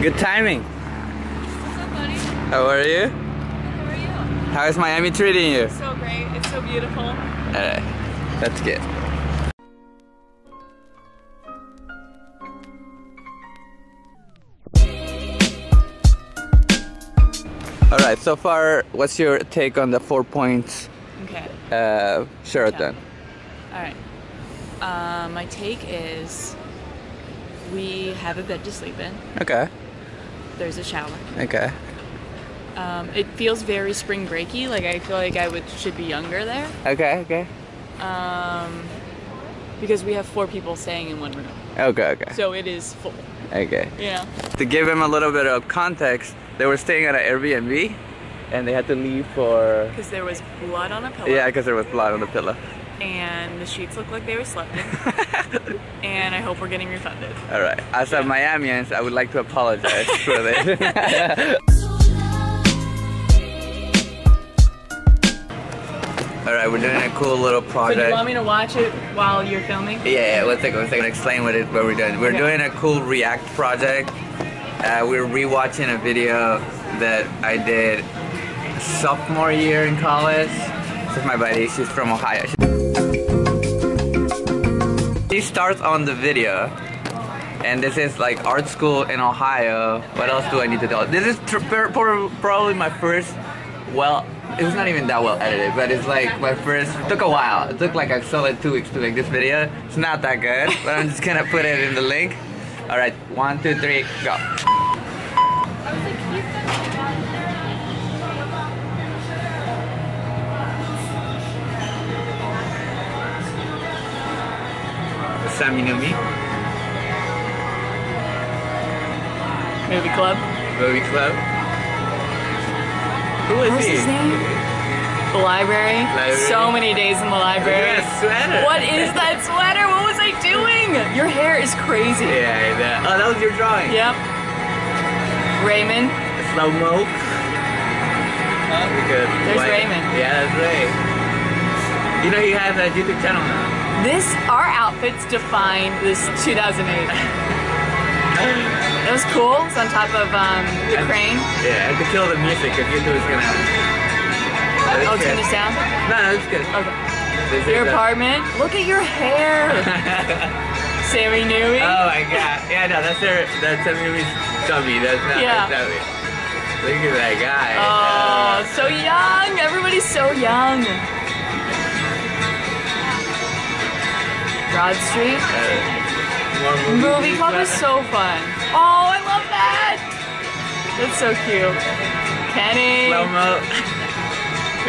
Good timing. What's up, buddy? How are you? How are you? How is Miami treating you? So great. It's so beautiful. Alright, that's good. Alright, so far, what's your take on the four points Okay. uh, Sheraton? All right. Uh, my take is we have a bed to sleep in. Okay, There's a shower. okay. Um, it feels very spring breaky. Like I feel like I would should be younger there. Okay, okay. Um, because we have four people staying in one room, Okay, okay. so it is full. Okay. Yeah. To give him a little bit of context, they were staying at an Airbnb and they had to leave for. Because there was blood on a pillow. Yeah, because there was blood on the pillow. And the sheets look like they were slept in. and I hope we're getting refunded. Alright, as a Miamians, I would like to apologize for this. Alright, we're doing a cool little So do you want me to watch it while you're filming? Yeah, yeah, one second, one second. Explain what, it, what we're doing. We're Okay. doing a cool React project. Uh, we're rewatching a video that I did sophomore year in college. This is my buddy. She's from Ohio. She starts on the video, and this is like art school in Ohio. What else do I need to tell? This is probably my first. Well, it was not even that well edited, but it's like my first. It took a while. It took like a solid two weeks to make this video. It's not that good, but I'm just gonna put it in the link. All right, one, two, three, go. Sammy knew me. Movie club. Movie club. Who is What's he? his name? The library. Library. So many days in the library. Look at that sweater. What is that sweater? What was I doing? Your hair is crazy. Yeah, I know. Oh, that was your drawing. Yep. Raymond. Slow mo. Oh, good. There's Raymond. Yeah, that's Ray. You know he has a YouTube channel now. This, our outfits define this 2008. It was cool. It's on top of um, the crane. Yeah, I could kill the music if YouTube is gonna. But it's Oh, turn this down. No, no, it's good. Okay. Your apartment. Look at your hair. Sammy Newey. Oh my god. Yeah, no, that's her. That's Sammy's chubby. That's not Yeah. Look at that guy. Oh, so young. Everybody's so young. Broad Street. Movie, club is so fun. Oh, I love that. That's so cute. Kenny. Slow mo.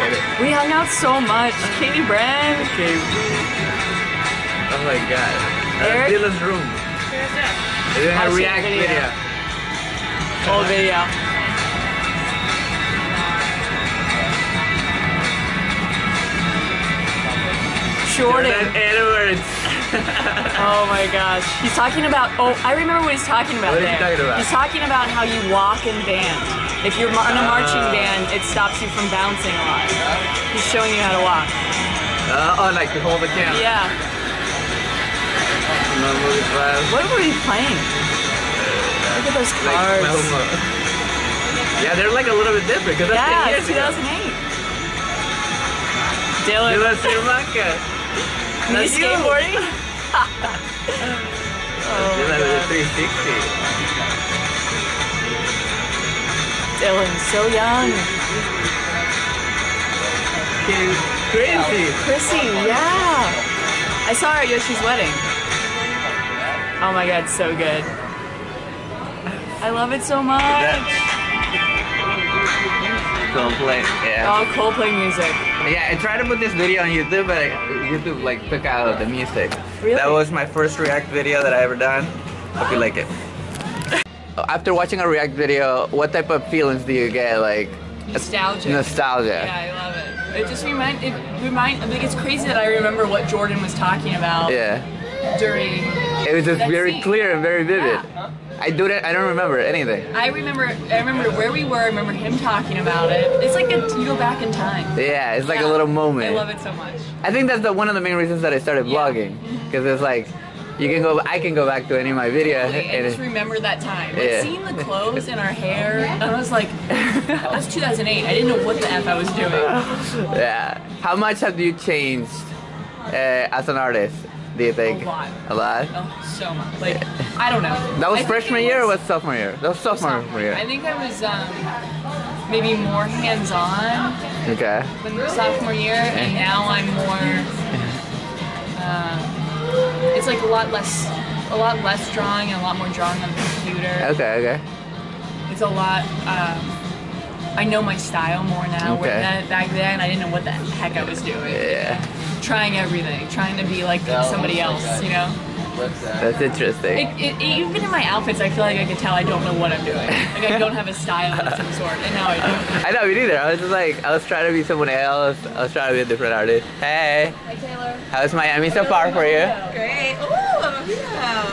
Get it. We hung out so much. Katie Brand. Okay. Oh my god. Uh, Eric? Dylan's room. We're doing a Watching react video. video. Whole video. Jordan. Jordan Edwards. Oh my gosh. He's talking about, oh, I remember what he's talking about What is he talking about? He's talking about how you walk in band. If you're in a marching Ah. band, it stops you from bouncing a lot. He's showing you how to walk. Uh, oh, like to hold the camera. Yeah. No movie class. What were we playing? Look at those Like cars. slow. Yeah, they're like a little bit different because that's yeah, 10 ago. 2008. Dylan. Dylan. You. skateboarding? oh with 360. Dylan, so young. Crazy. Chrissy, yeah. I saw her at Yoshi's wedding. Oh my god, so good. I love it so much. Coldplay. Yeah. Oh, Coldplay music. Yeah, I tried to put this video on YouTube, but YouTube like took out the music. Really? That was my first React video that I ever done. Hope you like it. After watching a React video, what type of feelings do you get? Like Nostalgia. nostalgia. Yeah, I love it. It just remind it remind like it's crazy that I remember what Jordan was talking about Yeah. during It was just very scene. clear and very vivid. Yeah. I do that. I don't remember anything. I remember I remember where we were, I remember him talking about it. It's like a, you go back in time. Yeah, it's like Yeah. a little moment. I love it so much. I think that's the one of the main reasons that I started Yeah. vlogging because it's like you can go. I can go back to any of my videos. Totally, I and just remember that time. Like Yeah. seeing the clothes and our hair, I was like, that was 2008. I didn't know what the F I was doing. yeah. How much have you changed uh, as an artist? Do you think? A lot. A lot. Oh, so much. Like, I don't know. That was I freshman year or was was sophomore year? That was sophomore, sophomore. year. I think I was um, maybe more hands-on Okay. when sophomore year, and now I'm more. Uh, it's like a lot less, a lot less drawing and a lot more drawing on the computer. Okay. Okay. It's a lot. Um, I know my style more now. Okay. that, back then, I didn't know what the heck I was doing. Yeah. Trying everything, trying to be like somebody else. You know. That's interesting. It, it, even in my outfits, I feel like I can tell I don't know what I'm doing. Like I don't have a style of some sort, and now I do. I know me neither. I was just like, I was trying to be someone else. I was trying to be a different artist. Hey, Hi Taylor. how's Miami so far for you? Great. Oh